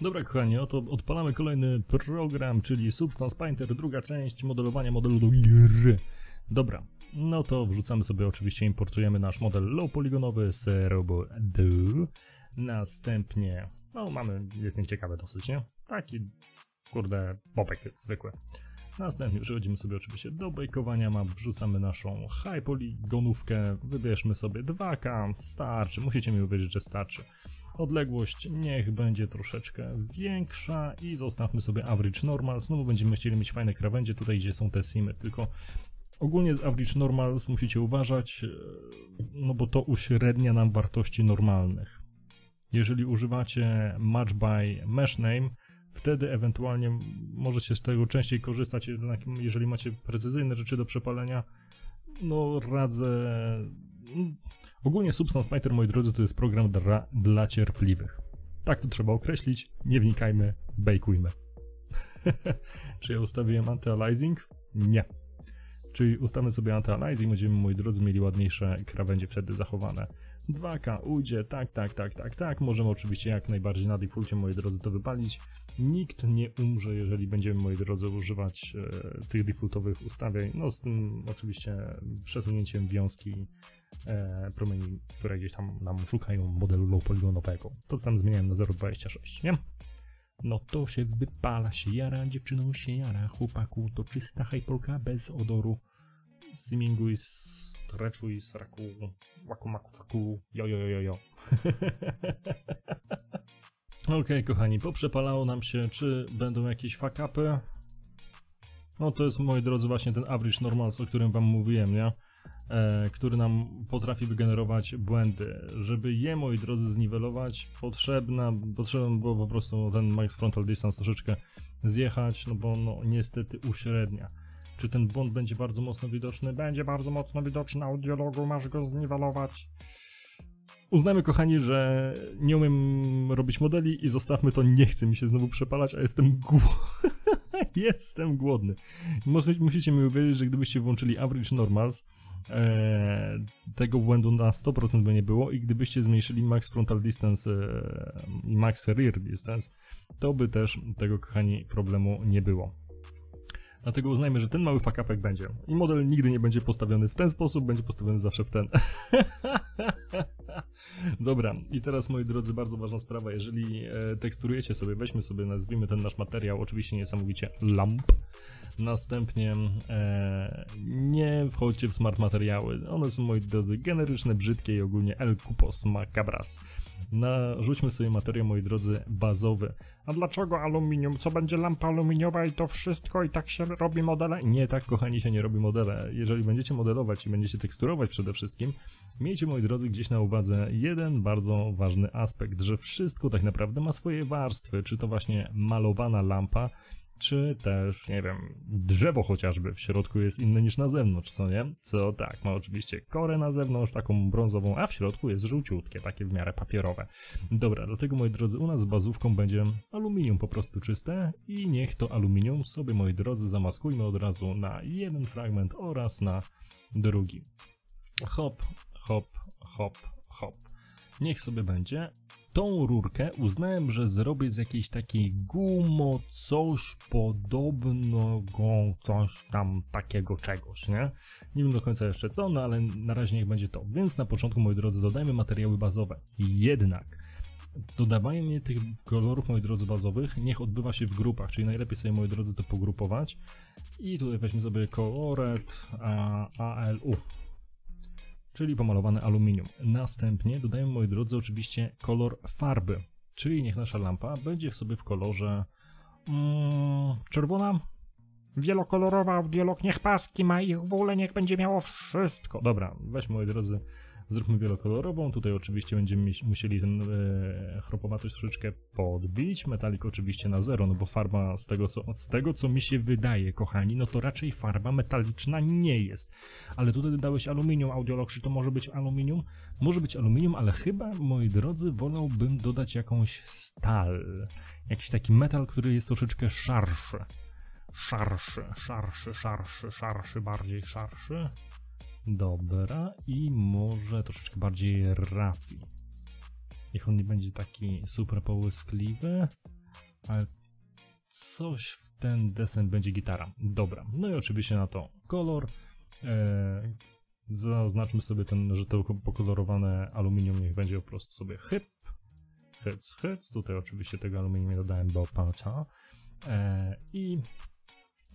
Dobra kochani, oto odpalamy kolejny program, czyli Substance Painter, druga część modelowania modelu do gry. Dobra, no to wrzucamy sobie, oczywiście importujemy nasz model low poligonowy z Robo 2. Następnie, no mamy, jest nieciekawe dosyć, nie? Taki, kurde, bobek zwykły. Następnie przechodzimy sobie oczywiście do bejkowania map, wrzucamy naszą high poligonówkę, wybierzmy sobie 2K, starczy, musicie mi uwierzyć, że starczy. Odległość niech będzie troszeczkę większa i zostawmy sobie average normal. Znowu będziemy chcieli mieć fajne krawędzie tutaj, gdzie są te simy, tylko ogólnie z average normals musicie uważać, e, no bo to uśrednia nam wartości normalnych. Jeżeli używacie match by mesh name, wtedy ewentualnie możecie z tego częściej korzystać, jeżeli macie precyzyjne rzeczy do przepalenia. No radzę Ogólnie Substance Painter, moi drodzy, to jest program dla, dla cierpliwych. Tak to trzeba określić, nie wnikajmy, bejkujmy. Czy ja ustawiłem anti-aliasing? Nie. Czyli ustawmy sobie anti-aliasing, będziemy, moi drodzy, mieli ładniejsze krawędzie wtedy zachowane. 2K ujdzie, tak, tak, tak, tak, tak. Możemy oczywiście jak najbardziej na defaulcie, moi drodzy, to wypalić. Nikt nie umrze, jeżeli będziemy, moi drodzy, używać e, tych defaultowych ustawień. No z tym oczywiście przesunięciem wiązki e, promieni, które gdzieś tam nam szukają modelu low polygonowego. To tam zmieniałem na 0,26, nie? No to się wypala się jara, dziewczyną się jara, chłopaku to czysta hajpolka bez odoru. Siminguj, streczuj, sraku, waku maku faku, jo jo jo jo. Okej, kochani, poprzepalało nam się, czy będą jakieś fakapy? No to jest, moi drodzy, właśnie ten average normals, o którym wam mówiłem, nie? E, który nam potrafi wygenerować błędy. Żeby je, moi drodzy, zniwelować, potrzebna, potrzebny było po prostu ten max frontal distance troszeczkę zjechać, no bo no niestety uśrednia. Czy ten błąd będzie bardzo mocno widoczny? Będzie bardzo mocno widoczny, audiologu masz go zniwelować. Uznajmy, kochani, że nie umiem robić modeli i zostawmy to, nie chce mi się znowu przepalać, a jestem głodny. jestem głodny. musicie mi uwierzyć, że gdybyście włączyli Average Normals, e, tego błędu na 100% by nie było i gdybyście zmniejszyli max frontal distance e, i max rear distance, to by też tego, kochani, problemu nie było. Dlatego uznajmy, że ten mały fakapek będzie. I model nigdy nie będzie postawiony w ten sposób, będzie postawiony zawsze w ten. Dobra, i teraz moi drodzy, bardzo ważna sprawa, jeżeli e, teksturujecie sobie, weźmy sobie, nazwijmy ten nasz materiał, oczywiście niesamowicie lamp, następnie e, nie wchodźcie w smart materiały, one są moi drodzy generyczne, brzydkie i ogólnie el cupos macabras. Narzućmy sobie materiał, moi drodzy, bazowy. A dlaczego aluminium? Co będzie lampa aluminiowa i to wszystko i tak się robi modele? Nie, tak kochani się nie robi modele. Jeżeli będziecie modelować i będziecie teksturować przede wszystkim, miejcie, moi drodzy, gdzieś na uwadze jeden bardzo ważny aspekt, że wszystko tak naprawdę ma swoje warstwy, czy to właśnie malowana lampa, czy też, nie wiem, drzewo chociażby w środku jest inne niż na zewnątrz, co nie? Co tak, ma oczywiście korę na zewnątrz, taką brązową, a w środku jest żółciutkie, takie w miarę papierowe. Dobra, dlatego moi drodzy, u nas bazówką będzie aluminium po prostu czyste i niech to aluminium sobie, moi drodzy, zamaskujmy od razu na jeden fragment oraz na drugi. Hop, hop, hop, hop. Niech sobie będzie tą rurkę uznałem, że zrobię z jakiejś takiej gumo, coś podobnego, coś tam takiego czegoś, nie? Nie wiem do końca jeszcze co, no ale na razie niech będzie to. Więc na początku, moi drodzy, dodajmy materiały bazowe. Jednak dodawanie tych kolorów, moi drodzy, bazowych, niech odbywa się w grupach, czyli najlepiej sobie, moi drodzy, to pogrupować. I tutaj weźmy sobie koloret ALU czyli pomalowane aluminium. Następnie dodajemy, moi drodzy, oczywiście kolor farby, czyli niech nasza lampa będzie w sobie w kolorze mm, czerwona, wielokolorowa, dialog niech paski ma ich w ogóle, niech będzie miało wszystko. Dobra, weźmy, moi drodzy, Zróbmy wielokolorową. Tutaj oczywiście będziemy musieli ten e, chropowatość troszeczkę podbić. Metalik oczywiście na zero, no bo farba z tego, co, z tego co mi się wydaje, kochani, no to raczej farba metaliczna nie jest. Ale tutaj dodałeś aluminium, audiolog, czy to może być aluminium? Może być aluminium, ale chyba, moi drodzy, wolałbym dodać jakąś stal. Jakiś taki metal, który jest troszeczkę szarszy. Szarszy, szarszy, szarszy, szarszy, bardziej szarszy. Dobra, i może troszeczkę bardziej rafi. Niech on nie będzie taki super połyskliwy. ale coś w ten desen będzie gitara. Dobra, no i oczywiście na to kolor. E, zaznaczmy sobie ten, że to pokolorowane aluminium niech będzie po prostu sobie hyp. Hyc, hyc. Tutaj oczywiście tego aluminium nie dodałem, bo opałcia. E, I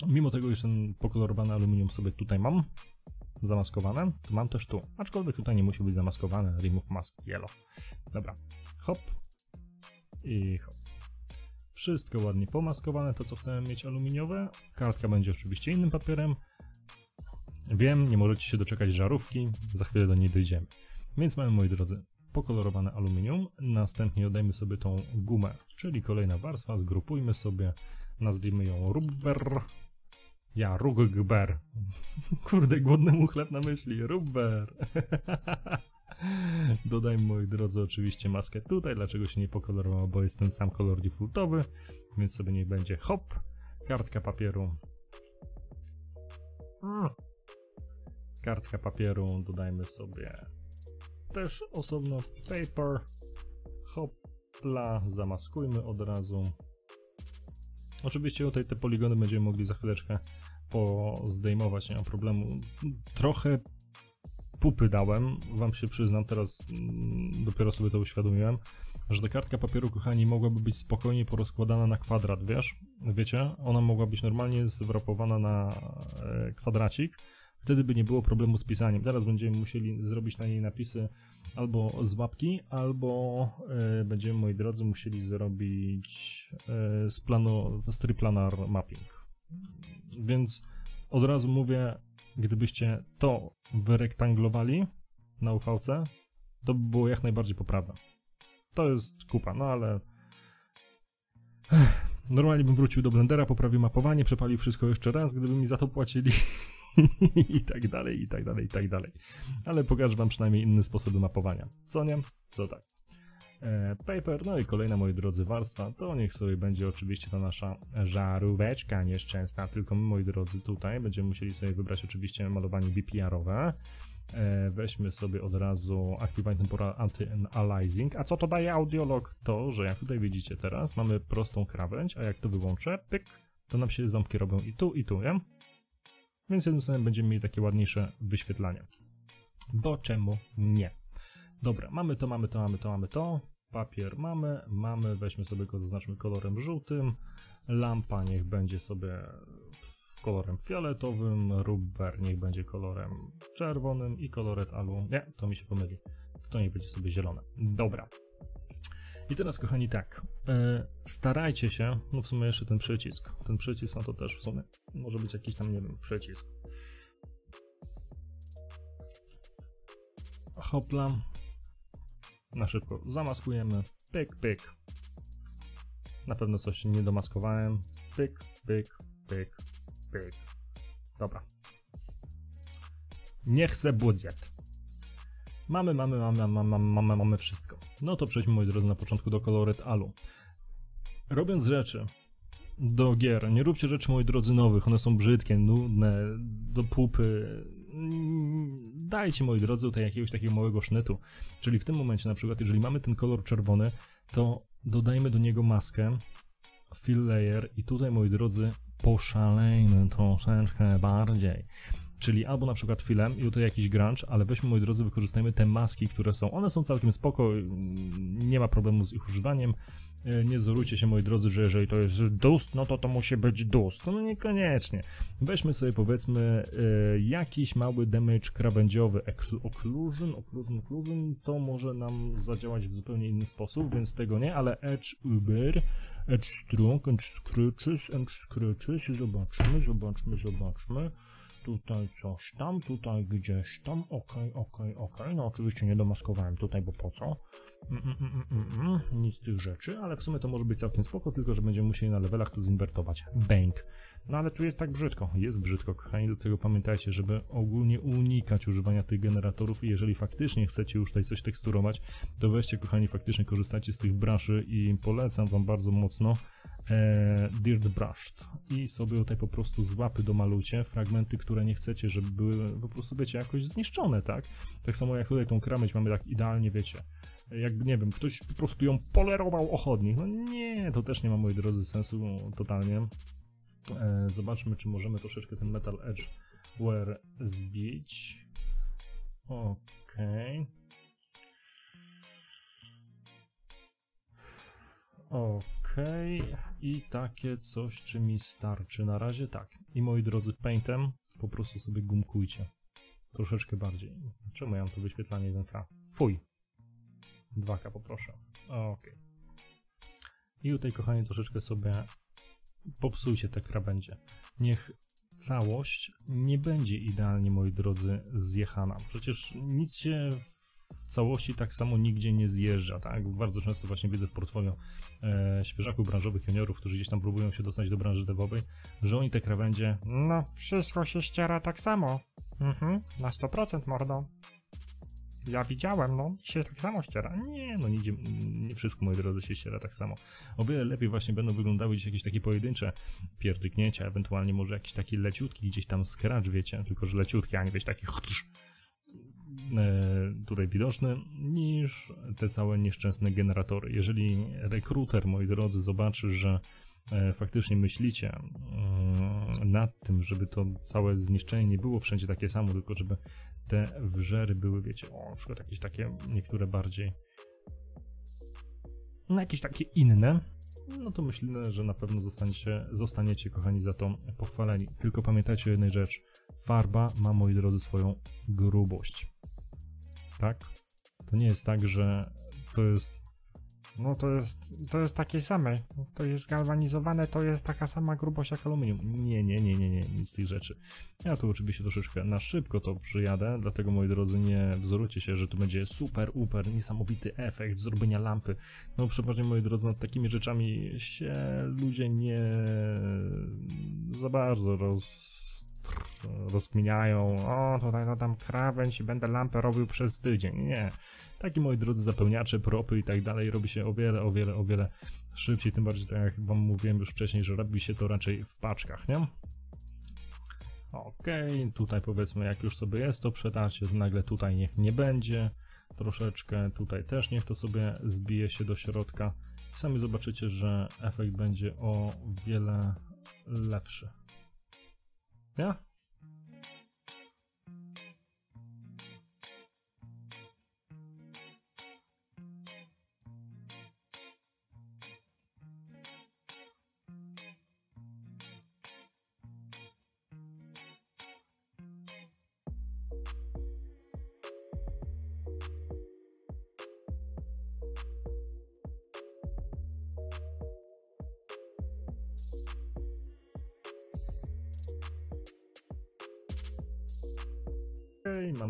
mimo tego, że ten pokolorowany aluminium sobie tutaj mam, zamaskowane, to mam też tu. Aczkolwiek tutaj nie musi być zamaskowane. Remove mask yellow. Dobra. Hop. I hop. Wszystko ładnie pomaskowane, to co chcemy mieć aluminiowe. Kartka będzie oczywiście innym papierem. Wiem, nie możecie się doczekać żarówki, za chwilę do niej dojdziemy. Więc mamy, moi drodzy, pokolorowane aluminium. Następnie dodajmy sobie tą gumę, czyli kolejna warstwa. Zgrupujmy sobie, nazwijmy ją rubber. Ja, rugber. Kurde, głodnemu chleb na myśli. Rubber. Dodajmy, moi drodzy, oczywiście maskę tutaj. Dlaczego się nie pokolorowało? Bo jest ten sam kolor defaultowy, więc sobie niech będzie hop. Kartka papieru. Mm. Kartka papieru, dodajmy sobie też osobno paper. Hopla, zamaskujmy od razu. Oczywiście tutaj te poligony będziemy mogli za chwileczkę pozdejmować, nie ma problemu. Trochę pupy dałem, wam się przyznam, teraz mm, dopiero sobie to uświadomiłem, że ta kartka papieru, kochani, mogłaby być spokojnie porozkładana na kwadrat, wiesz? Wiecie? Ona mogła być normalnie zwrapowana na e, kwadracik, wtedy by nie było problemu z pisaniem. Teraz będziemy musieli zrobić na niej napisy albo z łapki, albo e, będziemy, moi drodzy, musieli zrobić e, z planu, z triplanar mapping. Więc od razu mówię, gdybyście to wyrektanglowali na UVC, to by było jak najbardziej poprawne. To jest kupa, no ale... Normalnie bym wrócił do Blendera, poprawił mapowanie, przepalił wszystko jeszcze raz, gdyby mi za to płacili i tak dalej, i tak dalej, i tak dalej. Ale pokażę wam przynajmniej inne sposoby mapowania. Co nie? Co tak. E, paper, no i kolejna, moi drodzy, warstwa, to niech sobie będzie oczywiście ta nasza żaróweczka nieszczęsna, tylko my, moi drodzy, tutaj będziemy musieli sobie wybrać oczywiście malowanie BPR-owe. E, weźmy sobie od razu Activate Temporal Anti-Aliasing. A co to daje audiolog? To, że jak tutaj widzicie teraz, mamy prostą krawędź, a jak to wyłączę, pyk, to nam się ząbki robią i tu, i tu, nie? Więc jednym słowem będziemy mieli takie ładniejsze wyświetlanie. Bo czemu nie? Dobra, mamy to, mamy to, mamy to, mamy to papier mamy, mamy, weźmy sobie go, zaznaczmy kolorem żółtym, lampa niech będzie sobie kolorem fioletowym, rubber niech będzie kolorem czerwonym i koloret alu, nie, to mi się pomyli, to niech będzie sobie zielone. Dobra. I teraz kochani tak, yy, starajcie się, no w sumie jeszcze ten przycisk, ten przycisk, no to też w sumie może być jakiś tam, nie wiem, przycisk. Hopla, na szybko zamaskujemy. Pyk, pyk. Na pewno coś nie domaskowałem. Pyk, pyk, pyk, pyk. Dobra. Nie chcę budżet. Mamy, mamy, mamy, mamy, mamy, mamy wszystko. No to przejdźmy, moi drodzy, na początku do Colored Alu. Robiąc rzeczy do gier, nie róbcie rzeczy, moi drodzy, nowych. One są brzydkie, nudne, do pupy dajcie, moi drodzy, tutaj jakiegoś takiego małego sznytu. Czyli w tym momencie, na przykład, jeżeli mamy ten kolor czerwony, to dodajmy do niego maskę, fill layer i tutaj, moi drodzy, poszalejmy troszeczkę bardziej. Czyli albo na przykład filem i tutaj jakiś grunge, ale weźmy, moi drodzy, wykorzystajmy te maski, które są. One są całkiem spoko, nie ma problemu z ich używaniem. E, nie zorujcie się, moi drodzy, że jeżeli to jest dust, no to to musi być dust. No niekoniecznie. Weźmy sobie, powiedzmy, y, jakiś mały damage krawędziowy. Occlusion, occlusion, occlusion, to może nam zadziałać w zupełnie inny sposób, więc tego nie, ale edge uber, edge strong, edge scratches, edge scratches, zobaczmy, zobaczmy, zobaczmy tutaj coś tam, tutaj gdzieś tam, okej, okej, okej, no oczywiście nie domaskowałem tutaj, bo po co, mm mm, mm, mm, mm, nic z tych rzeczy, ale w sumie to może być całkiem spoko, tylko że będziemy musieli na levelach to zinwertować, bank, no ale tu jest tak brzydko, jest brzydko, kochani, do tego pamiętajcie, żeby ogólnie unikać używania tych generatorów i jeżeli faktycznie chcecie już tutaj coś teksturować, to weźcie, kochani, faktycznie korzystajcie z tych braszy i polecam wam bardzo mocno, e, Dirt Brushed i sobie tutaj po prostu z łapy domalucie fragmenty, które nie chcecie, żeby były po prostu, wiecie, jakoś zniszczone, tak? Tak samo jak tutaj tą krawędź mamy tak idealnie, wiecie, jakby, nie wiem, ktoś po prostu ją polerował o chodnik. No nie, to też nie ma, moi drodzy, sensu totalnie. E, zobaczmy, czy możemy troszeczkę ten Metal Edge Wear zbić. Okej. Okay. I takie coś, czy mi starczy na razie? Tak. I moi drodzy, Paintem po prostu sobie gumkujcie. Troszeczkę bardziej. Czemu ja mam to wyświetlanie 1K? Fuj. 2K poproszę. Okay. I tutaj, kochani, troszeczkę sobie popsujcie te krawędzie. Niech całość nie będzie idealnie, moi drodzy, zjechana. Przecież nic się całości tak samo nigdzie nie zjeżdża, tak? Bardzo często właśnie widzę w portfolio e, świeżaków branżowych juniorów, którzy gdzieś tam próbują się dostać do branży devowej, że oni te krawędzie, no wszystko się ściera tak samo. Mhm, na 100% mordo. Ja widziałem, no, się tak samo ściera. Nie, no nie, nie wszystko, moi drodzy, się ściera tak samo. O wiele lepiej właśnie będą wyglądały gdzieś jakieś takie pojedyncze pierdyknięcia, ewentualnie może jakiś taki leciutki gdzieś tam scratch, wiecie, tylko że leciutki, a nie wiecie, taki e, tutaj widoczny, niż te całe nieszczęsne generatory. Jeżeli rekruter, moi drodzy, zobaczy, że e, faktycznie myślicie mm, nad tym, żeby to całe zniszczenie nie było wszędzie takie samo, tylko żeby te wrzery były, wiecie, o, na przykład jakieś takie, niektóre bardziej, no jakieś takie inne, no to myślę, że na pewno zostaniecie, zostaniecie, kochani, za to pochwaleni. Tylko pamiętajcie o jednej rzecz. Farba ma, moi drodzy, swoją grubość. Tak? To nie jest tak, że to jest no to jest, to jest takiej samej. To jest galwanizowane, to jest taka sama grubość jak aluminium. Nie, nie, nie, nie, nie, nic z tych rzeczy. Ja tu oczywiście troszeczkę na szybko to przyjadę, dlatego moi drodzy nie wzorujcie się, że tu będzie super, uper, niesamowity efekt zrobienia lampy. No przepraszam moi drodzy, nad takimi rzeczami się ludzie nie za bardzo roz rozkminiają, o tutaj no tam krawędź i będę lampę robił przez tydzień. Nie. Taki moi drodzy zapełniacze, propy i tak dalej robi się o wiele, o wiele, o wiele szybciej, tym bardziej tak jak wam mówiłem już wcześniej, że robi się to raczej w paczkach, nie? Okay, tutaj powiedzmy jak już sobie jest to przetarcie, to nagle tutaj niech nie będzie troszeczkę, tutaj też niech to sobie zbije się do środka. Sami zobaczycie, że efekt będzie o wiele lepszy. Ja?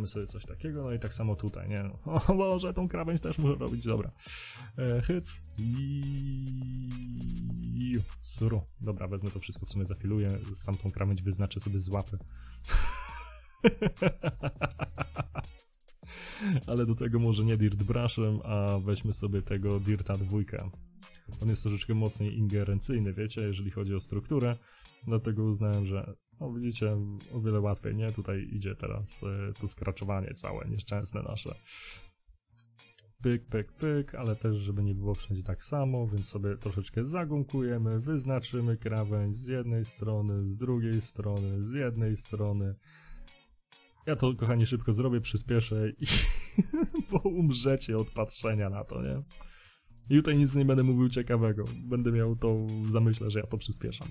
Mamy sobie coś takiego, no i tak samo tutaj, nie? O Boże, tą krawędź też muszę robić, dobra. E, hyc i... Suro. Dobra, wezmę to wszystko, w sumie zafiluję, sam tą krawędź wyznaczę sobie z łapy. Ale do tego może nie Dirt Brushem, a weźmy sobie tego Dirta dwójkę. On jest troszeczkę mocniej ingerencyjny, wiecie, jeżeli chodzi o strukturę. Dlatego uznałem, że no widzicie, o wiele łatwiej, nie? Tutaj idzie teraz y, to skraczowanie całe, nieszczęsne nasze. Pyk, pyk, pyk, ale też, żeby nie było wszędzie tak samo, więc sobie troszeczkę zagumkujemy, wyznaczymy krawędź z jednej strony, z drugiej strony, z jednej strony. Ja to, kochani, szybko zrobię, przyspieszę i bo umrzecie od patrzenia na to, nie? I tutaj nic nie będę mówił ciekawego. Będę miał to zamyśle, że ja to przyspieszam.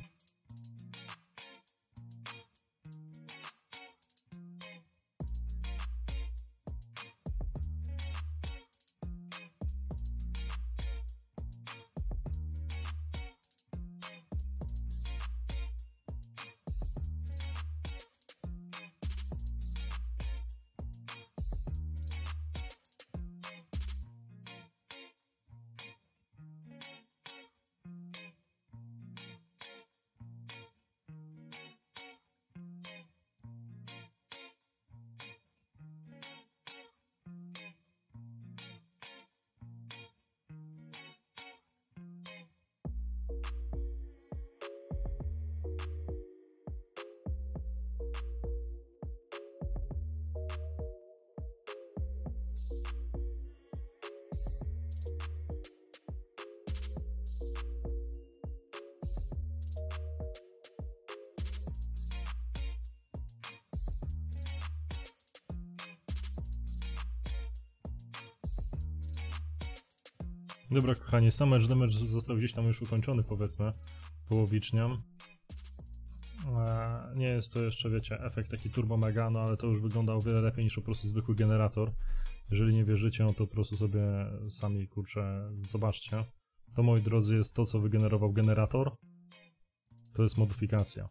Dobra, kochani, sam match damage został gdzieś tam już ukończony, powiedzmy, połowicznie. Eee, Nie jest to jeszcze, wiecie, efekt taki turbo mega, no ale to już wygląda o wiele lepiej niż po prostu zwykły generator. Jeżeli nie wierzycie, no to po prostu sobie sami, kurczę, zobaczcie. To, moi drodzy, jest to, co wygenerował generator. To jest modyfikacja.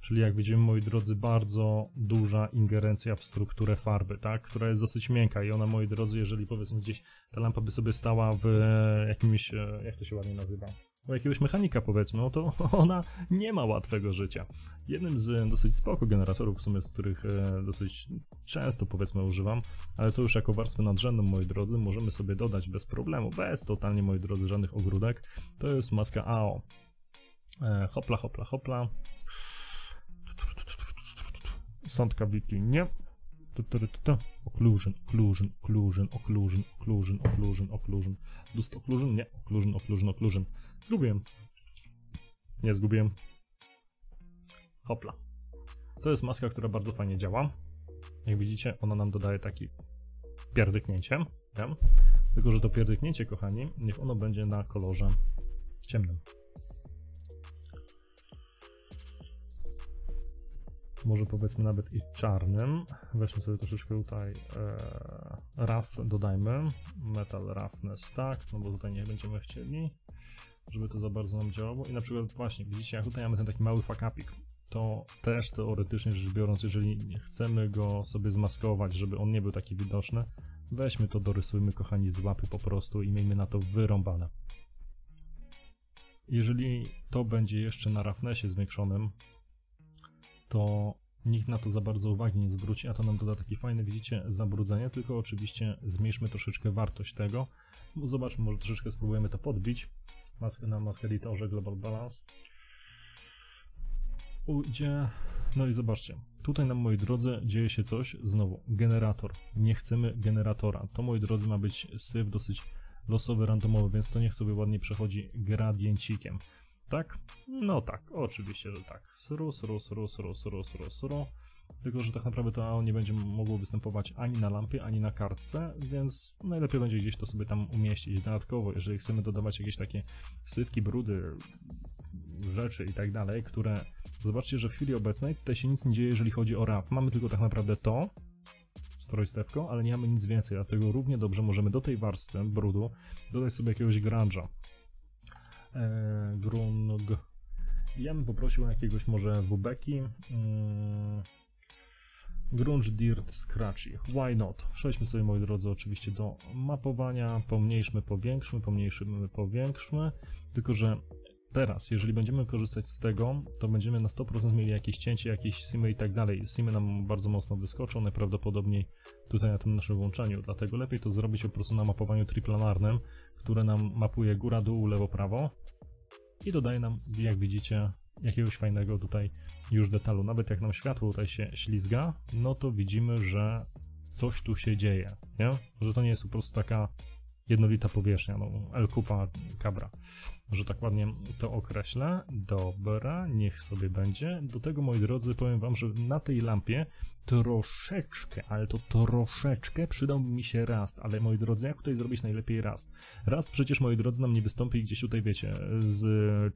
Czyli jak widzimy, moi drodzy, bardzo duża ingerencja w strukturę farby, tak? Która jest dosyć miękka i ona, moi drodzy, jeżeli powiedzmy gdzieś ta lampa by sobie stała w jakimś, e, jak to się ładnie nazywa? U jakiegoś mechanika powiedzmy, no to ona nie ma łatwego życia. Jednym z dosyć spoko generatorów, w sumie z których e, dosyć często powiedzmy używam, ale to już jako warstwę nadrzędną, moi drodzy, możemy sobie dodać bez problemu, bez totalnie, moi drodzy, żadnych ogródek. To jest maska AO. E, hopla, hopla, hopla. Sądka wiki nie. Occlusion, occlusion, occlusion, occlusion, occlusion, occlusion, occlusion. Dust occlusion? Nie. Occlusion, occlusion, occlusion. Zgubiłem. Nie zgubiłem. Hopla. To jest maska, która bardzo fajnie działa. Jak widzicie, ona nam dodaje taki pierdyknięcie. Wiem. Tylko, że to pierdyknięcie, kochani, niech ono będzie na kolorze ciemnym. Może powiedzmy nawet i czarnym. Weźmy sobie troszeczkę tutaj e, raf dodajmy, metal roughness tak, no bo tutaj nie będziemy chcieli, żeby to za bardzo nam działało i na przykład właśnie, widzicie, jak tutaj mamy ten taki mały fakapik, to też teoretycznie rzecz biorąc, jeżeli chcemy go sobie zmaskować, żeby on nie był taki widoczny, weźmy to, dorysujmy kochani z łapy po prostu i miejmy na to wyrąbane. Jeżeli to będzie jeszcze na roughnessie zwiększonym, to nikt na to za bardzo uwagi nie zwróci, a to nam doda taki fajny, widzicie, zabrudzenie, tylko oczywiście zmniejszmy troszeczkę wartość tego, zobaczmy, może troszeczkę spróbujemy to podbić na Mask Editorze Global Balance. Ujdzie, no i zobaczcie, tutaj nam, moi drodzy, dzieje się coś, znowu, generator, nie chcemy generatora, to, moi drodzy, ma być syf dosyć losowy, randomowy, więc to niech sobie ładnie przechodzi gradiencikiem. Tak? No tak, oczywiście, że tak. Sru, sru, sru, sru, sru, sru, sru. Tylko, że tak naprawdę to nie będzie mogło występować ani na lampie, ani na kartce, więc najlepiej będzie gdzieś to sobie tam umieścić. Dodatkowo, jeżeli chcemy dodawać jakieś takie sywki, brudy, rzeczy i tak dalej, które... Zobaczcie, że w chwili obecnej tutaj się nic nie dzieje, jeżeli chodzi o rap. Mamy tylko tak naprawdę to, strojstewką, ale nie mamy nic więcej, dlatego równie dobrze możemy do tej warstwy brudu dodać sobie jakiegoś grunge'a e, Grung. Ja bym poprosił jakiegoś może Wubeki. Mm, Grunge Dirt Scratchy. Why not? Przejdźmy sobie, moi drodzy, oczywiście do mapowania. Pomniejszmy, powiększmy, pomniejszymy, powiększmy. Tylko, że teraz, jeżeli będziemy korzystać z tego, to będziemy na 100% mieli jakieś cięcie, jakieś simy i tak dalej. Simy nam bardzo mocno wyskoczą, najprawdopodobniej tutaj na tym naszym włączeniu, dlatego lepiej to zrobić po prostu na mapowaniu triplanarnym, które nam mapuje góra, dół, lewo, prawo i dodaje nam, jak widzicie, jakiegoś fajnego tutaj już detalu. Nawet jak nam światło tutaj się ślizga, no to widzimy, że coś tu się dzieje, nie? Że to nie jest po prostu taka jednolita powierzchnia, no El Kupa Cabra, że tak ładnie to określę. Dobra, niech sobie będzie. Do tego, moi drodzy, powiem wam, że na tej lampie troszeczkę, ale to troszeczkę przydałby mi się rast, ale moi drodzy, jak tutaj zrobić najlepiej rast? Rast przecież, moi drodzy, nam nie wystąpi gdzieś tutaj, wiecie, z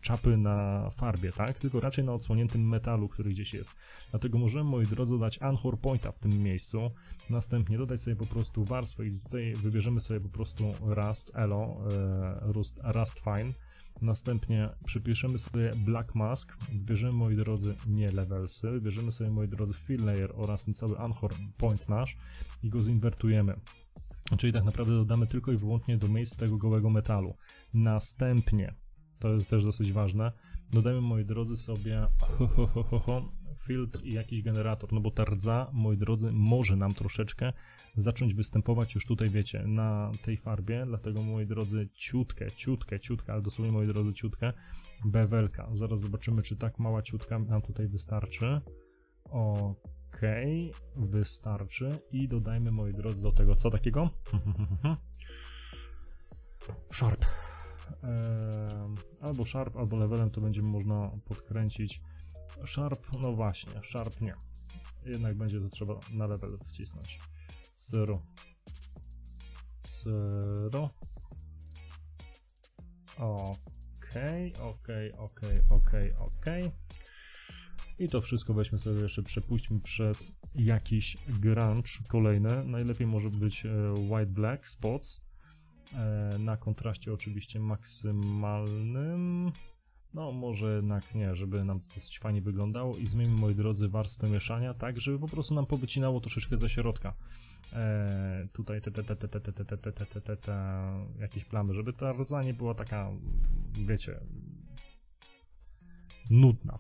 czapy na farbie, tak? Tylko raczej na odsłoniętym metalu, który gdzieś jest. Dlatego możemy, moi drodzy, dać Anchor Pointa w tym miejscu, następnie dodać sobie po prostu warstwę i tutaj wybierzemy sobie po prostu Rust Elo, e, Rust, Rust Fine, Następnie przypiszemy sobie Black Mask, wybierzemy moi drodzy nie levelsy, wybierzemy sobie moi drodzy fill layer oraz ten cały anchor point nasz i go zinwertujemy. Czyli tak naprawdę dodamy tylko i wyłącznie do miejsc tego gołego metalu. Następnie, to jest też dosyć ważne, dodajmy moi drodzy sobie ho, ho, ho, ho, ho, filtr i jakiś generator, no bo ta rdza, moi drodzy, może nam troszeczkę zacząć występować już tutaj, wiecie, na tej farbie, dlatego moi drodzy, ciutkę, ciutkę, ciutkę, ale dosłownie moi drodzy, ciutkę, bewelka. Zaraz zobaczymy, czy tak mała ciutka nam tutaj wystarczy. Ok, wystarczy i dodajmy, moi drodzy, do tego co takiego? Sharp. Eee, albo Sharp, albo levelem to będziemy można podkręcić. Sharp, no właśnie, Sharp nie. Jednak będzie to trzeba na level wcisnąć. 0 0 Okej, okej, okej, okej, okej. I to wszystko weźmy sobie jeszcze, przepuśćmy przez jakiś grunge kolejny. Najlepiej może być e, white black spots. E, na kontraście oczywiście maksymalnym. No może jednak nie, żeby nam to dosyć fajnie wyglądało i zmienimy moi drodzy warstwę mieszania tak, żeby po prostu nam powycinało troszeczkę ze środka. E, tutaj te, te, te, te, te, te, te, te, te, te, te, te, te, jakieś plamy, żeby ta rdza nie była taka, wiecie, nudna.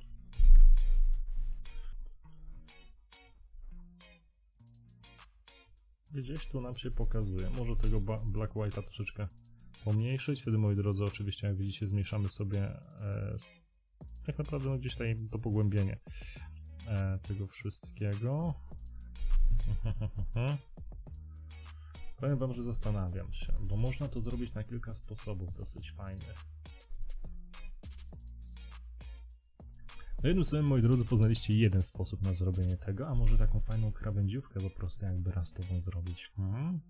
Gdzieś tu nam się pokazuje. Może tego Black White'a troszeczkę pomniejszyć. Wtedy, moi drodzy, oczywiście, jak widzicie, zmniejszamy sobie e, tak naprawdę no, gdzieś tutaj to pogłębienie e, tego wszystkiego. Powiem wam, że zastanawiam się, bo można to zrobić na kilka sposobów dosyć fajnych. No jednym słowem, moi drodzy, poznaliście jeden sposób na zrobienie tego, a może taką fajną krawędziówkę po prostu jakby rastową zrobić. Hmm?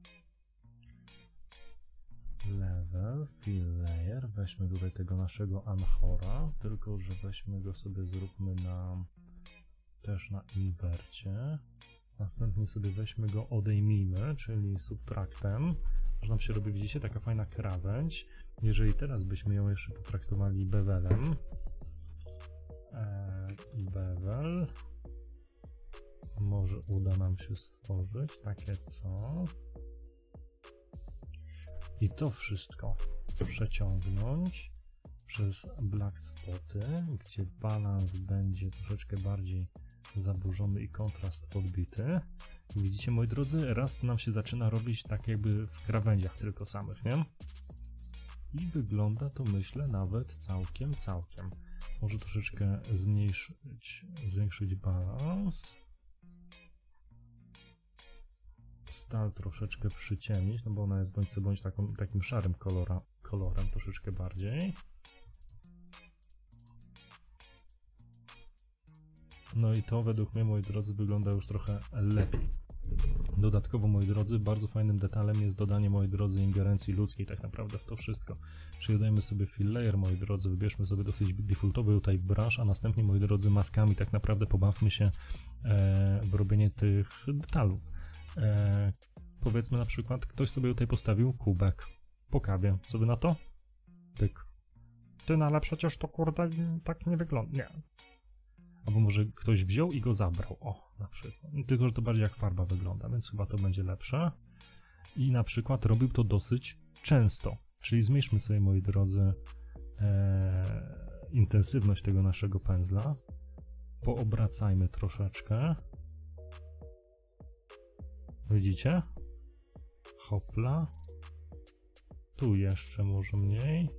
Level, fill layer, weźmy tutaj tego naszego Anchora, tylko że weźmy go sobie, zróbmy na też na inwercie. Następnie sobie weźmy go, odejmijmy, czyli subtractem. Że nam się robi, widzicie, taka fajna krawędź. Jeżeli teraz byśmy ją jeszcze potraktowali bevelem, e, bevel, może uda nam się stworzyć takie co. I to wszystko przeciągnąć przez black spoty, gdzie balans będzie troszeczkę bardziej zaburzony i kontrast podbity. Widzicie, moi drodzy, raz nam się zaczyna robić tak jakby w krawędziach tylko samych, nie? I wygląda to, myślę, nawet całkiem, całkiem. Może troszeczkę zmniejszyć, zwiększyć balans. Stal troszeczkę przyciemnić, no bo ona jest bądź co bądź taką, takim szarym kolora, kolorem troszeczkę bardziej. No i to według mnie, moi drodzy, wygląda już trochę lepiej. Dodatkowo, moi drodzy, bardzo fajnym detalem jest dodanie, moi drodzy, ingerencji ludzkiej tak naprawdę w to wszystko. Czyli sobie fill layer, moi drodzy, wybierzmy sobie dosyć defaultowy tutaj brush, a następnie, moi drodzy, maskami tak naprawdę pobawmy się e, w robienie tych detalów. E, powiedzmy na przykład, ktoś sobie tutaj postawił kubek po kawie. Co by na to? Tyk. Ty, no ale przecież to kurde tak nie wygląda. Nie. Albo może ktoś wziął i go zabrał. O, na przykład. Tylko, że to bardziej jak farba wygląda, więc chyba to będzie lepsze. I na przykład robił to dosyć często. Czyli zmniejszmy sobie, moi drodzy, e, intensywność tego naszego pędzla. Poobracajmy troszeczkę. Widzicie? Hopla. Tu jeszcze może mniej.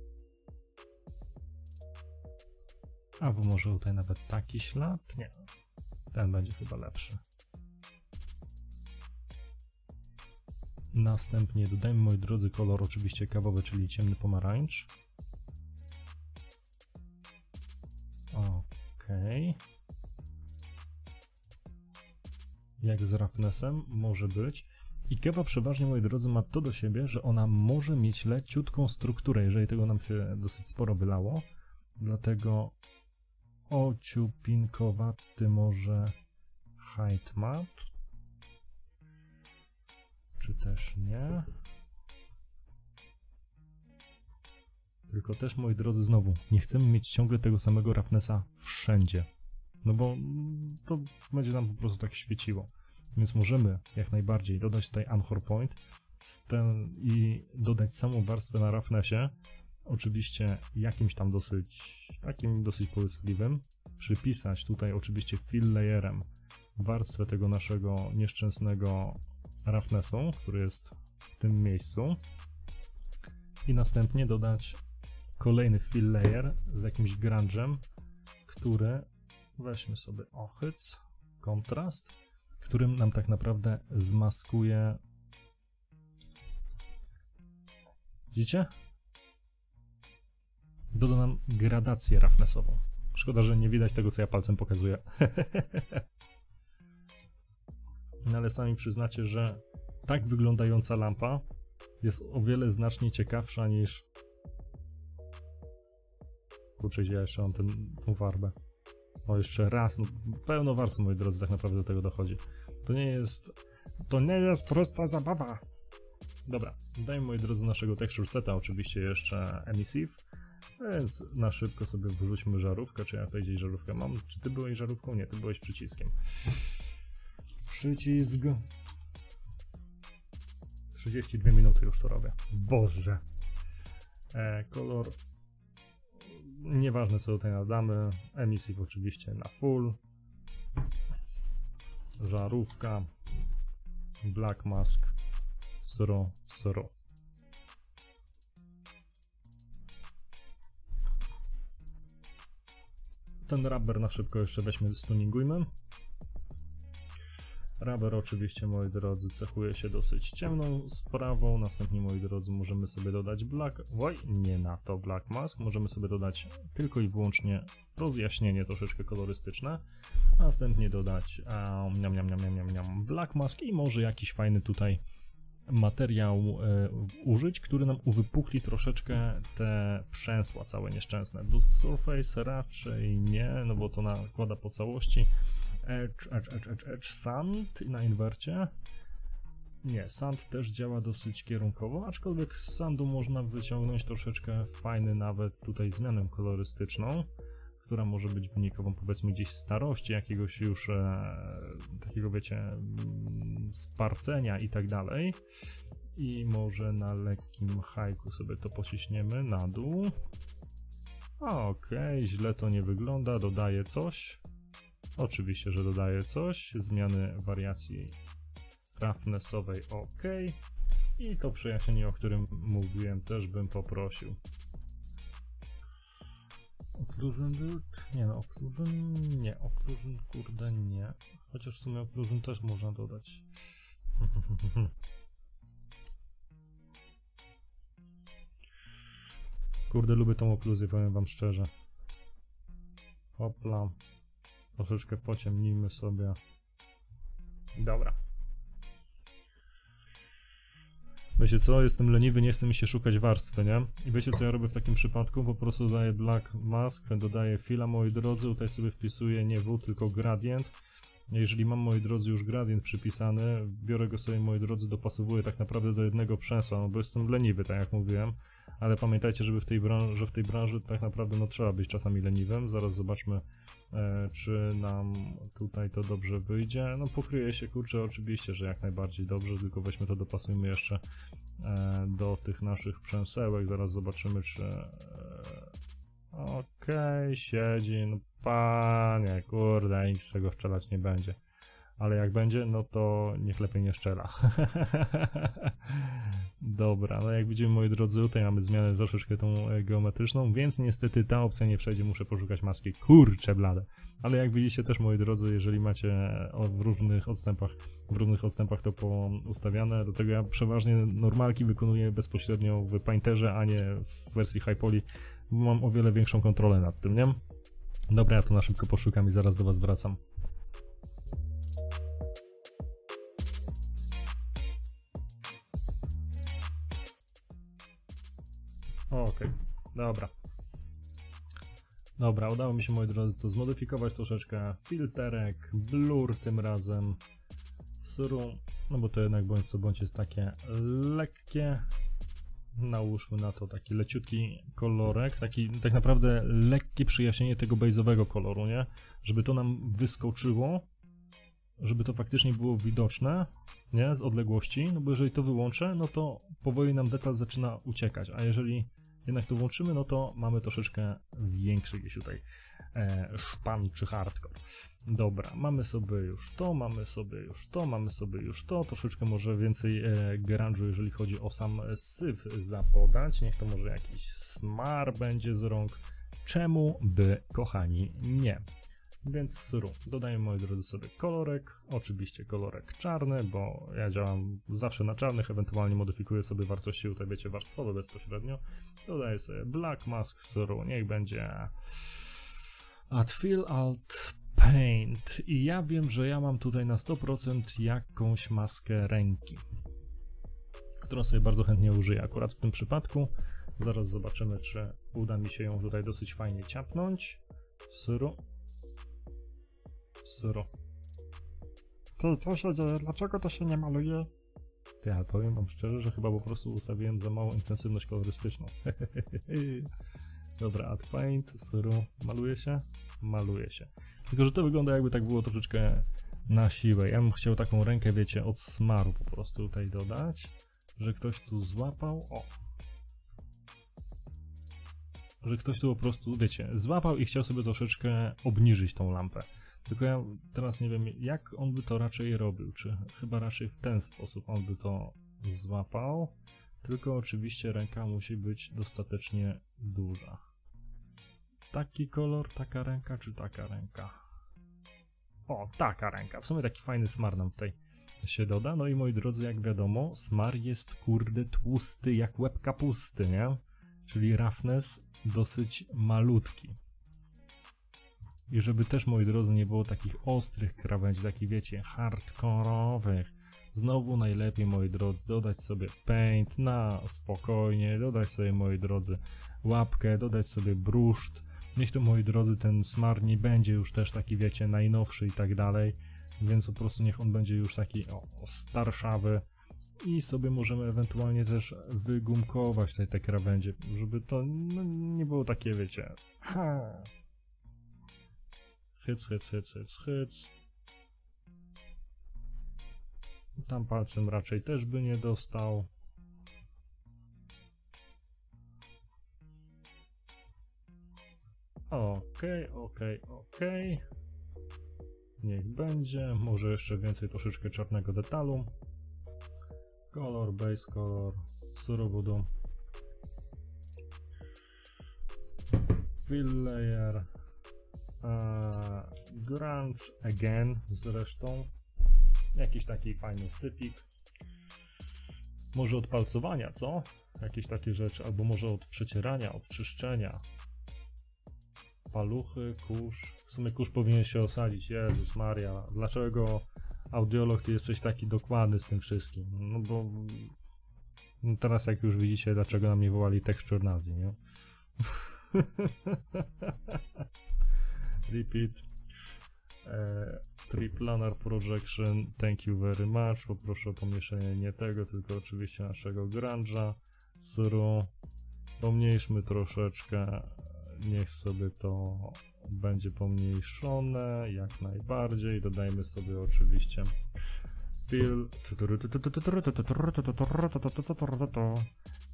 Albo może tutaj nawet taki ślad? Nie. Ten będzie chyba lepszy. Następnie dodajmy, moi drodzy, kolor oczywiście kawowy, czyli ciemny pomarańcz. Okej. Jak z roughnessem może być. I kewa przeważnie, moi drodzy, ma to do siebie, że ona może mieć leciutką strukturę, jeżeli tego nam się dosyć sporo wylało. Dlatego ociupinkowaty może height map. Czy też nie? Tylko też, moi drodzy, znowu, nie chcemy mieć ciągle tego samego roughnessa wszędzie. No bo to będzie nam po prostu tak świeciło. Więc możemy jak najbardziej dodać tutaj Anchor Point ten, i dodać samą warstwę na roughnessie. Oczywiście jakimś tam dosyć, takim dosyć połyskliwym. Przypisać tutaj oczywiście fill layerem warstwę tego naszego nieszczęsnego roughnessu, który jest w tym miejscu. I następnie dodać kolejny fill layer z jakimś grunge'em, który weźmy sobie ochyc, kontrast, którym nam tak naprawdę zmaskuje. Widzicie? Doda nam gradację roughnessową. Szkoda, że nie widać tego, co ja palcem pokazuję. no ale sami przyznacie, że tak wyglądająca lampa jest o wiele znacznie ciekawsza niż Kurczę, ja jeszcze mam ten, tą farbę. O, jeszcze raz, no, pełno warstw, moi drodzy, tak naprawdę do tego dochodzi. To nie jest... To nie jest prosta zabawa. Dobra, dajmy, moi drodzy, naszego texture seta, oczywiście jeszcze emissive, więc na szybko sobie wrzućmy żarówkę, czy ja powiedzieć żarówkę mam? Czy ty byłeś żarówką? Nie, ty byłeś przyciskiem. Przycisk. 32 minuty już to robię. Boże. E, kolor. Nieważne co tutaj nadamy. Emissive oczywiście na full. Żarówka. Black mask. Sro, sro. Ten rubber na szybko jeszcze weźmy, stuningujmy. Rubber oczywiście, moi drodzy, cechuje się dosyć ciemną sprawą. Następnie, moi drodzy, możemy sobie dodać black... Oj, nie na to black mask. Możemy sobie dodać tylko i wyłącznie rozjaśnienie troszeczkę kolorystyczne. Następnie dodać um, niam, niam, niam, niam, niam, black mask i może jakiś fajny tutaj materiał e, użyć, który nam uwypukli troszeczkę te przęsła całe nieszczęsne. Do Surface raczej nie, no bo to nakłada po całości. Edge, edge, edge, edge, edge, Sand na inwercie. Nie, Sand też działa dosyć kierunkowo, aczkolwiek z Sandu można wyciągnąć troszeczkę fajny nawet tutaj zmianę kolorystyczną, która może być wynikową powiedzmy gdzieś starości, jakiegoś już e, takiego wiecie mm, sparcenia i tak dalej. I może na lekkim hajku sobie to pociśniemy na dół. Okej, okay, źle to nie wygląda, dodaję coś. Oczywiście, że dodaję coś, zmiany wariacji roughnessowej OK i to przejaśnienie, o którym mówiłem, też bym poprosił. Occlusion build? Nie no, occlusion nie, occlusion kurde nie. Chociaż w sumie occlusion też można dodać. Kurde, lubię tą okluzję, powiem wam szczerze. Hopla. Troszeczkę pociemnijmy sobie. Dobra. Wiecie co, jestem leniwy, nie chcę mi się szukać warstwy, nie? I wiecie co ja robię w takim przypadku? Po prostu dodaję black mask, dodaję fila, moi drodzy, tutaj sobie wpisuję nie W, tylko gradient. Jeżeli mam, moi drodzy, już gradient przypisany, biorę go sobie, moi drodzy, dopasowuję tak naprawdę do jednego przęsła, no bo jestem leniwy, tak jak mówiłem. Ale pamiętajcie, żeby w tej branży, że w tej branży tak naprawdę no, trzeba być czasami leniwym. Zaraz zobaczmy, E, czy nam tutaj to dobrze wyjdzie. No pokryje się, kurczę, oczywiście, że jak najbardziej dobrze, tylko weźmy to, dopasujmy jeszcze e, do tych naszych przęsełek, zaraz zobaczymy, czy... E, okej, okay, siedzi, no panie, kurde, nic z tego strzelać nie będzie. Ale jak będzie, no to niech lepiej nie szczela. Dobra, no jak widzimy moi drodzy, tutaj mamy zmianę troszeczkę tą e, geometryczną, więc niestety ta opcja nie przejdzie, muszę poszukać maski. Kurcze blade. Ale jak widzicie też moi drodzy, jeżeli macie w różnych odstępach, w różnych odstępach to ustawiane, do tego ja przeważnie normalki wykonuję bezpośrednio w Painterze, a nie w wersji High Poly, bo mam o wiele większą kontrolę nad tym, nie? Dobra, ja tu na szybko poszukam i zaraz do was wracam. Okej, okay. dobra. Dobra, udało mi się moi drodzy to zmodyfikować troszeczkę. Filterek, blur tym razem, suru, no bo to jednak bądź co bądź jest takie lekkie. Nałóżmy na to taki leciutki kolorek, taki tak naprawdę lekkie przyjaśnienie tego base'owego koloru, nie? Żeby to nam wyskoczyło, żeby to faktycznie było widoczne, nie? Z odległości, no bo jeżeli to wyłączę, no to powoli nam detal zaczyna uciekać, a jeżeli jednak to włączymy, no to mamy troszeczkę większy gdzieś tutaj e, szpan czy hardcore. Dobra, mamy sobie już to, mamy sobie już to, mamy sobie już to, troszeczkę może więcej e, grunge'u, jeżeli chodzi o sam syf zapodać, niech to może jakiś smar będzie z rąk, czemu by, kochani, nie. Więc sru, dodajemy moi drodzy sobie kolorek, oczywiście kolorek czarny, bo ja działam zawsze na czarnych, ewentualnie modyfikuję sobie wartości tutaj wiecie warstwowe bezpośrednio. Dodaję sobie black mask sru, niech będzie add fill alt paint i ja wiem, że ja mam tutaj na 100% jakąś maskę ręki, którą sobie bardzo chętnie użyję akurat w tym przypadku Zaraz zobaczymy, czy uda mi się ją tutaj dosyć fajnie ciapnąć. Syro. Syro. Ty, co się dzieje? Dlaczego to się nie maluje? Ty, ale powiem wam szczerze, że chyba po prostu ustawiłem za małą intensywność kolorystyczną. Dobra, add paint, syru, maluje się? Maluje się. Tylko, że to wygląda jakby tak było troszeczkę na siłę. Ja bym chciał taką rękę, wiecie, od smaru po prostu tutaj dodać, że ktoś tu złapał, o. Że ktoś tu po prostu, wiecie, złapał i chciał sobie troszeczkę obniżyć tą lampę. Tylko ja teraz nie wiem, jak on by to raczej robił. Czy chyba raczej w ten sposób on by to złapał. Tylko oczywiście ręka musi być dostatecznie duża. Taki kolor, taka ręka, czy taka ręka? O, taka ręka. W sumie taki fajny smar nam tutaj się doda. No i moi drodzy, jak wiadomo, smar jest kurde tłusty jak łeb kapusty, nie? Czyli roughness dosyć malutki. I żeby też, moi drodzy, nie było takich ostrych krawędzi, takich, wiecie, hardkorowych. Znowu najlepiej, moi drodzy, dodać sobie paint na spokojnie, dodać sobie, moi drodzy, łapkę, dodać sobie bruszt. Niech to, moi drodzy, ten smar nie będzie już też taki, wiecie, najnowszy i tak dalej. Więc po prostu niech on będzie już taki o, starszawy. I sobie możemy ewentualnie też wygumkować tutaj te krawędzie, żeby to no, nie było takie, wiecie, ha, Hyc, hyc, hyc, hyc, hyc. Tam palcem raczej też by nie dostał. Okej, okay, okej, okay, okej. Okay. Niech będzie. Może jeszcze więcej troszeczkę czarnego detalu. Color, base color, surobudu. Fill layer. Eee, grunge Again zresztą. Jakiś taki fajny syfik. Może od palcowania, co? Jakieś takie rzeczy, albo może od przecierania, od czyszczenia. Paluchy, kurz. W sumie kurz powinien się osadzić. Jezus Maria, dlaczego audiolog ty jesteś taki dokładny z tym wszystkim? No bo no teraz jak już widzicie, dlaczego na mnie wołali texture nazi, nie? repeat e, triplanar projection thank you very much poproszę o pomieszanie nie tego tylko oczywiście naszego grunge'a suru pomniejszmy troszeczkę niech sobie to będzie pomniejszone jak najbardziej dodajmy sobie oczywiście fill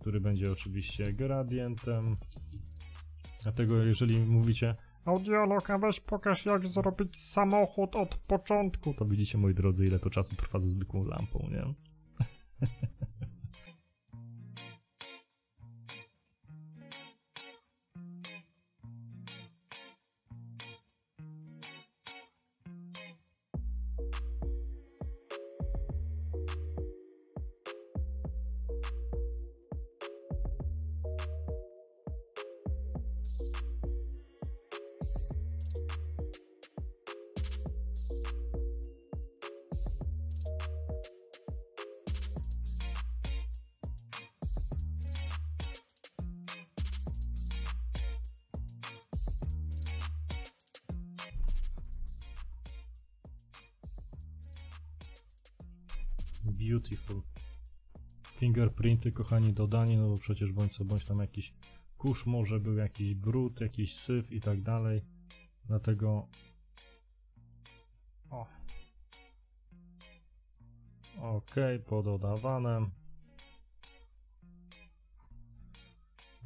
który będzie oczywiście gradientem dlatego jeżeli mówicie Audiolog, a weź pokaż jak zrobić samochód od początku. To widzicie moi drodzy ile to czasu trwa ze zwykłą lampą, nie? Fingerprinty, kochani, dodanie, no bo przecież bądź co bądź tam jakiś kurz może był, jakiś brud, jakiś syf i tak dalej. Dlatego... O. Ok, pododawane.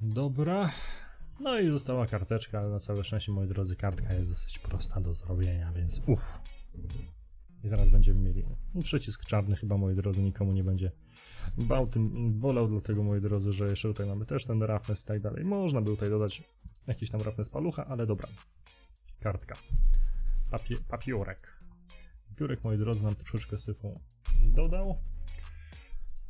Dobra. No i została karteczka, ale na całe szczęście, moi drodzy, kartka jest dosyć prosta do zrobienia, więc uff. I zaraz będziemy mieli przycisk czarny, chyba moi drodzy, nikomu nie będzie bał tym, bolał, dlatego moi drodzy, że jeszcze tutaj mamy też ten roughness i tak dalej. Można by tutaj dodać jakiś tam roughness palucha, ale dobra. Kartka. Papie, papiorek. Papiorek, moi drodzy, nam troszeczkę syfą dodał.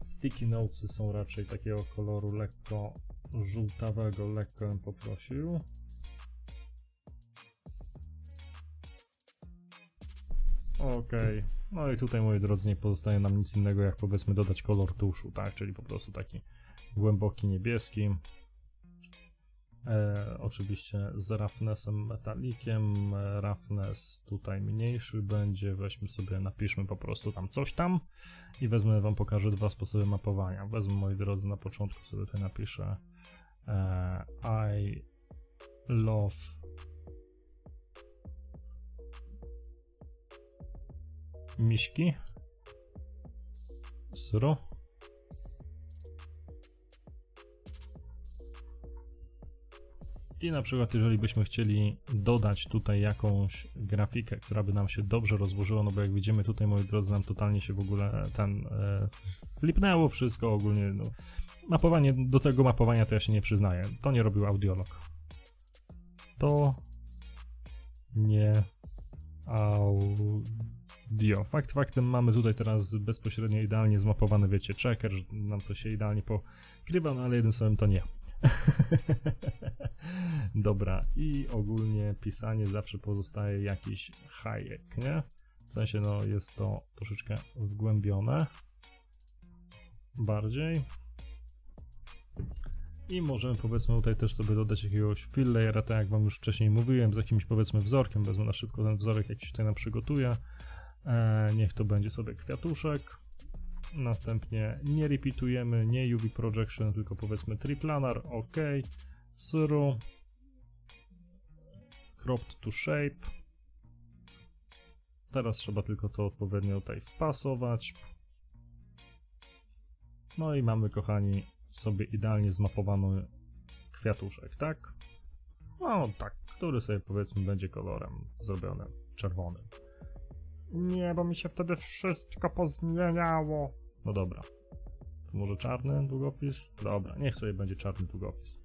Sticky notesy są raczej takiego koloru lekko żółtawego, lekko bym poprosił. Okej. Okay. No i tutaj, moi drodzy, nie pozostaje nam nic innego, jak powiedzmy dodać kolor tuszu, tak? Czyli po prostu taki głęboki niebieski. E, oczywiście z roughnessem metalikiem, e, roughness tutaj mniejszy będzie, weźmy sobie, napiszmy po prostu tam coś tam i wezmę wam pokażę dwa sposoby mapowania. Wezmę moi drodzy na początku sobie tutaj napiszę e, I love miśki Sro. I na przykład, jeżeli byśmy chcieli dodać tutaj jakąś grafikę, która by nam się dobrze rozłożyła, no bo jak widzimy tutaj, moi drodzy, nam totalnie się w ogóle ten e, flipnęło wszystko ogólnie. No. Mapowanie, do tego mapowania to ja się nie przyznaję. To nie robił audiolog. To nie audio. Fakt faktem mamy tutaj teraz bezpośrednio idealnie zmapowany, wiecie, checker, nam to się idealnie pokrywa, no ale jednym słowem to nie. Dobra, i ogólnie pisanie zawsze pozostaje jakiś hajek, nie? W sensie, no jest to troszeczkę wgłębione. Bardziej. I możemy powiedzmy tutaj też sobie dodać jakiegoś fill layera, tak jak wam już wcześniej mówiłem, z jakimś powiedzmy wzorkiem. Wezmę na szybko ten wzorek, jak się tutaj nam przygotuje. E, niech to będzie sobie kwiatuszek. Następnie nie repeatujemy, nie UV projection, tylko powiedzmy triplanar, ok. Zero. Cropped to shape. Teraz trzeba tylko to odpowiednio tutaj wpasować. No i mamy, kochani, sobie idealnie zmapowany kwiatuszek, tak? No tak, który sobie powiedzmy będzie kolorem zrobiony czerwonym. Nie, bo mi się wtedy wszystko pozmieniało. No dobra. Może czarny długopis? Dobra, niech sobie będzie czarny długopis.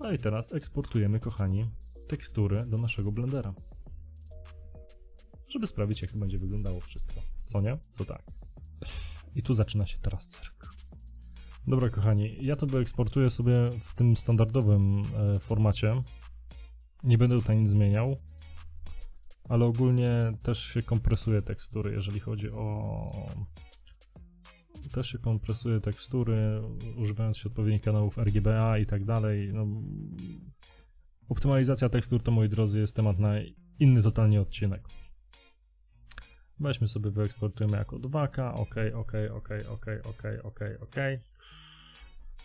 No i teraz eksportujemy, kochani, tekstury do naszego blendera. Żeby sprawić, jak będzie wyglądało wszystko. Co nie? Co tak. I tu zaczyna się teraz cyrk. Dobra, kochani, ja to wyeksportuję sobie w tym standardowym e, formacie. Nie będę tutaj nic zmieniał ale ogólnie też się kompresuje tekstury, jeżeli chodzi o... Też się kompresuje tekstury, używając się odpowiednich kanałów RGBA i tak dalej. No, optymalizacja tekstur to, moi drodzy, jest temat na inny totalnie odcinek. Weźmy sobie, wyeksportujemy jako 2K, ok, ok, ok, ok, ok, ok, ok.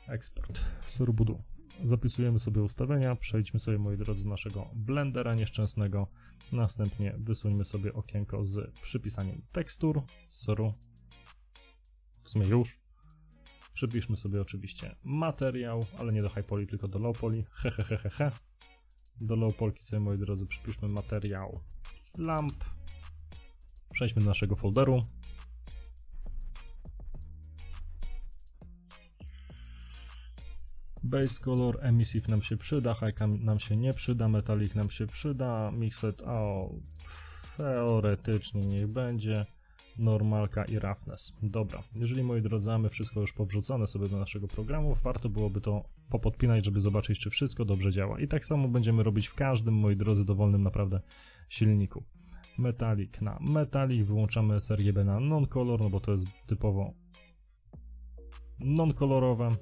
Eksport, surbudu. Zapisujemy sobie ustawienia, przejdźmy sobie, moi drodzy, z naszego blendera nieszczęsnego Następnie wysuńmy sobie okienko z przypisaniem tekstur, soru, w sumie już. Przypiszmy sobie oczywiście materiał, ale nie do high poly, tylko do low poly, hehehehe. Do low polki sobie, moi drodzy, przypiszmy materiał lamp. Przejdźmy do naszego folderu, Base color, emissive nam się przyda, high nam się nie przyda, metallic nam się przyda, mixed, o, teoretycznie niech będzie, normalka i roughness. Dobra, jeżeli moi drodzy mamy wszystko już powrzucone sobie do naszego programu, warto byłoby to popodpinać, żeby zobaczyć, czy wszystko dobrze działa. I tak samo będziemy robić w każdym, moi drodzy, dowolnym naprawdę silniku. Metalik na metalik, wyłączamy sRGB na non-color, no bo to jest typowo non-kolorowe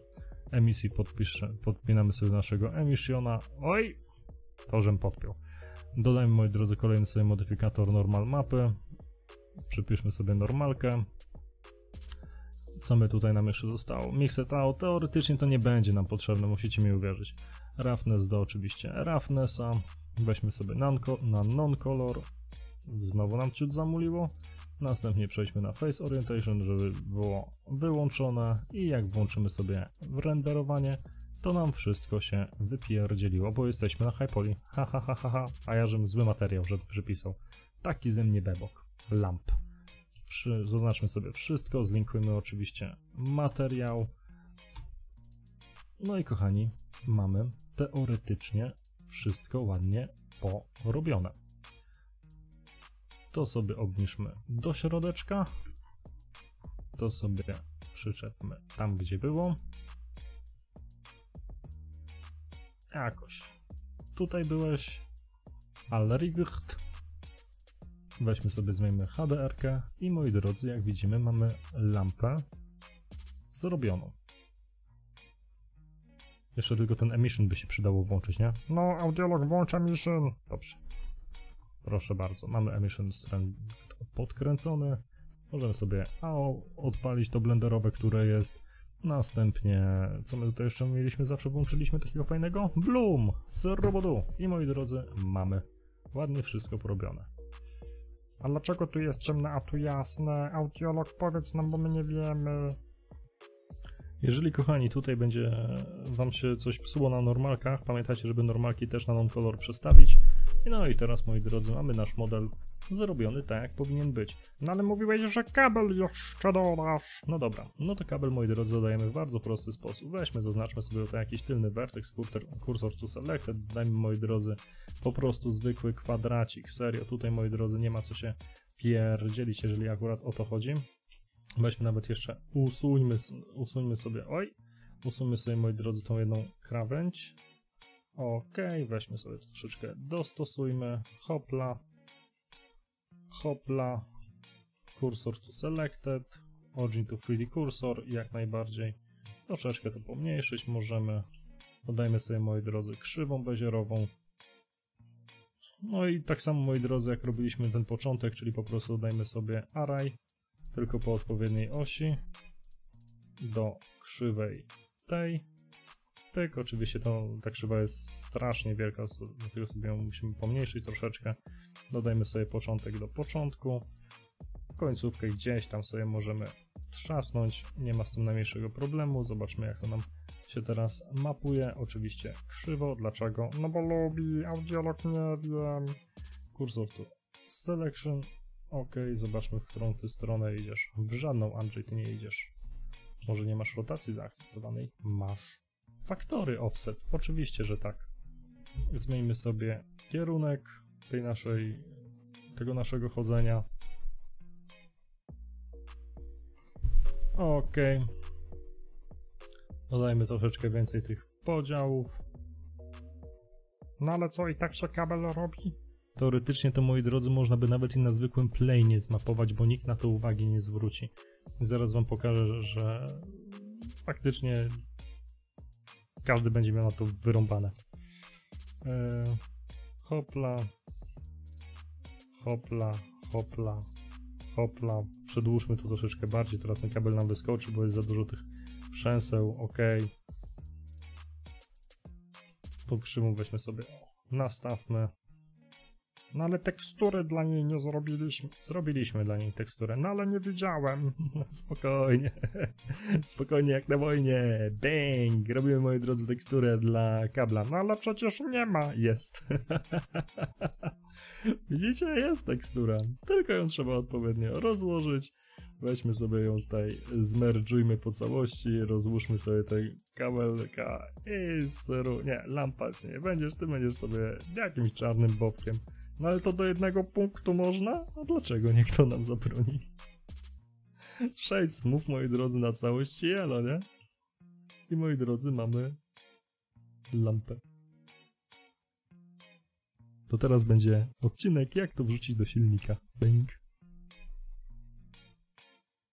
emisji podpinamy sobie naszego emissiona. Oj, to żem podpiął. Dodajmy, moi drodzy, kolejny sobie modyfikator normal mapy. Przypiszmy sobie normalkę. Co my tutaj nam jeszcze zostało? Mixed out, teoretycznie to nie będzie nam potrzebne, musicie mi uwierzyć. Roughness do oczywiście roughnessa. Weźmy sobie na non-color. Znowu nam ciut zamuliło. Następnie przejdźmy na Face Orientation, żeby było wyłączone i jak włączymy sobie renderowanie, to nam wszystko się wypierdzieliło, bo jesteśmy na High Poly. Ha, ha, ha, ha, ha. A ja żebym zły materiał, że przypisał. Taki ze mnie bebok. Lamp. Przy, zaznaczmy sobie wszystko, zlinkujmy oczywiście materiał. No i kochani, mamy teoretycznie wszystko ładnie porobione to sobie obniżmy do środeczka, to sobie przyczepmy tam, gdzie było. Jakoś. Tutaj byłeś. Alricht. Weźmy sobie, zmieńmy HDR-kę i moi drodzy, jak widzimy, mamy lampę zrobioną. Jeszcze tylko ten emission by się przydało włączyć, nie? No, audiolog włącza mission. Dobrze. Proszę bardzo, mamy emission strand podkręcony. Możemy sobie AO odpalić to blenderowe, które jest. Następnie, co my tutaj jeszcze mieliśmy, zawsze włączyliśmy takiego fajnego? Bloom z robotu. I moi drodzy, mamy ładnie wszystko porobione. A dlaczego tu jest ciemne, a tu jasne? Audiolog, powiedz nam, bo my nie wiemy. Jeżeli kochani, tutaj będzie wam się coś psuło na normalkach, pamiętajcie, żeby normalki też na non-color przestawić. No i teraz, moi drodzy, mamy nasz model zrobiony tak, jak powinien być. No ale mówiłeś, że kabel jeszcze dodasz. No dobra, no to kabel, moi drodzy, dodajemy w bardzo prosty sposób. Weźmy, zaznaczmy sobie tutaj jakiś tylny vertex, cursor- cursor to selected, dajmy, moi drodzy, po prostu zwykły kwadracik. Serio, tutaj, moi drodzy, nie ma co się pierdzielić, jeżeli akurat o to chodzi. Weźmy nawet jeszcze, usuńmy, usuńmy sobie, oj, usuńmy sobie, moi drodzy, tą jedną krawędź. Okej, weźmy sobie troszeczkę, dostosujmy, hopla, hopla, cursor to selected, origin to 3D cursor jak najbardziej troszeczkę to pomniejszyć możemy. Dodajmy sobie, moi drodzy, krzywą bezierową. No i tak samo, moi drodzy, jak robiliśmy ten początek, czyli po prostu dodajmy sobie array, tylko po odpowiedniej osi do krzywej tej. Pyk, oczywiście to, ta krzywa jest strasznie wielka, dlatego sobie ją musimy pomniejszyć troszeczkę. Dodajmy sobie początek do początku końcówkę gdzieś tam sobie możemy trzasnąć, nie ma z tym najmniejszego problemu. Zobaczmy jak to nam się teraz mapuje. Oczywiście krzywo, dlaczego? No bo lubi, audiolog nie wiem. Cursor to selection. Ok, zobaczmy w którą ty stronę idziesz. W żadną Andrzej ty nie idziesz. Może nie masz rotacji zaakceptowanej? Masz. Faktory offset, oczywiście, że tak. Zmieńmy sobie kierunek tej naszej, tego naszego chodzenia. Ok. Dodajmy troszeczkę więcej tych podziałów. No ale co, i tak się kabel robi? Teoretycznie to, moi drodzy, można by nawet i na zwykłym plane zmapować, bo nikt na to uwagi nie zwróci. Zaraz wam pokażę, że faktycznie każdy będzie miał na to wyrąbane. Eee, hopla, hopla, hopla, hopla. Przedłużmy to troszeczkę bardziej, teraz ten kabel nam wyskoczy, bo jest za dużo tych przęseł, ok. Tą weźmy sobie, nastawmy. No ale tekstury dla niej nie zrobiliśmy. Zrobiliśmy dla niej teksturę. No ale nie widziałem. Spokojnie. Spokojnie jak na wojnie. Bang! Robimy, moi drodzy, teksturę dla kabla. No ale przecież nie ma. Jest. Widzicie? Jest tekstura. Tylko ją trzeba odpowiednio rozłożyć. Weźmy sobie ją tutaj, zmerdżujmy po całości, rozłóżmy sobie tej kabelka i seru... Nie, lampa nie będziesz, ty będziesz sobie jakimś czarnym bobkiem. No ale to do jednego punktu można? A dlaczego niech to nam zabroni? Shade Smooth, moi drodzy, na całość jelo, nie? I moi drodzy, mamy lampę. To teraz będzie odcinek, jak to wrzucić do silnika. Bang.